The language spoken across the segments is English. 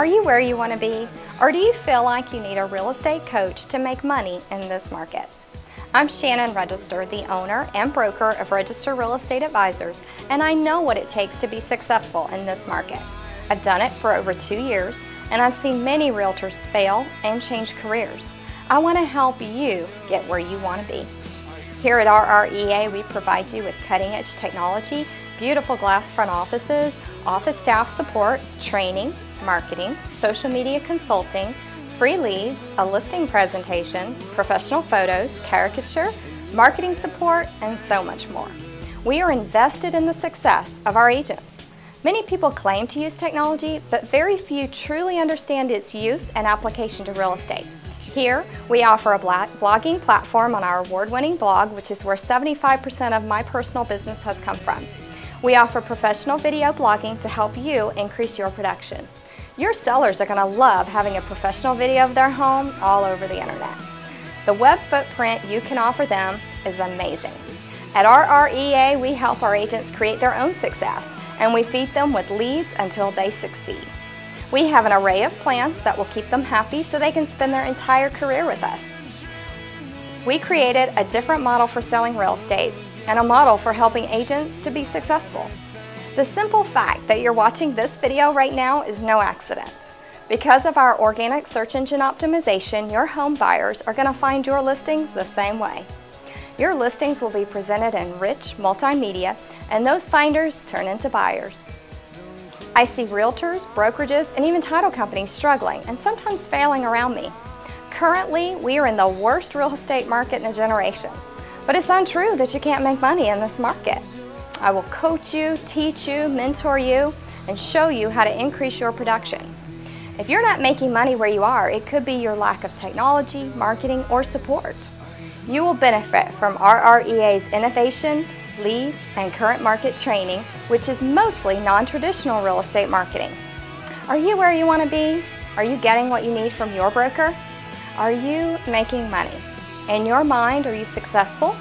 Are you where you want to be? Or do you feel like you need a real estate coach to make money in this market? I'm Shannon Register, the owner and broker of Register Real Estate Advisors, and I know what it takes to be successful in this market. I've done it for over two years, and I've seen many realtors fail and change careers. I want to help you get where you want to be. Here at RREA, we provide you with cutting edge technology, beautiful glass front offices, office staff support, training, marketing, social media consulting, free leads, a listing presentation, professional photos, caricature, marketing support, and so much more. We are invested in the success of our agents. Many people claim to use technology, but very few truly understand its use and application to real estate. Here, we offer a blogging platform on our award-winning blog, which is where 75% of my personal business has come from. We offer professional video blogging to help you increase your production. Your sellers are going to love having a professional video of their home all over the internet. The web footprint you can offer them is amazing. At RREA, we help our agents create their own success, and we feed them with leads until they succeed. We have an array of plans that will keep them happy so they can spend their entire career with us. We created a different model for selling real estate and a model for helping agents to be successful. The simple fact that you're watching this video right now is no accident. Because of our organic search engine optimization, your home buyers are going to find your listings the same way. Your listings will be presented in rich multimedia and those finders turn into buyers. I see realtors, brokerages, and even title companies struggling and sometimes failing around me. Currently, we are in the worst real estate market in a generation, but it's untrue that you can't make money in this market. I will coach you, teach you, mentor you, and show you how to increase your production. If you're not making money where you are, it could be your lack of technology, marketing, or support. You will benefit from RREA's innovation, leads, and current market training, which is mostly non-traditional real estate marketing. Are you where you want to be? Are you getting what you need from your broker? Are you making money? In your mind, are you successful?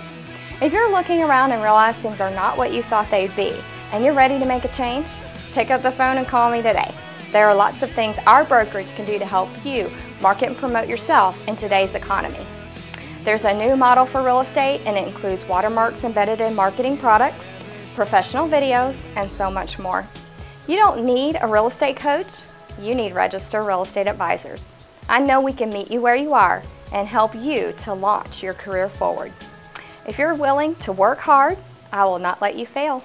If you're looking around and realize things are not what you thought they'd be, and you're ready to make a change, pick up the phone and call me today. There are lots of things our brokerage can do to help you market and promote yourself in today's economy. There's a new model for real estate and it includes watermarks embedded in marketing products, professional videos, and so much more. You don't need a real estate coach, you need Register Real Estate Advisors. I know we can meet you where you are and help you to launch your career forward. If you're willing to work hard, I will not let you fail.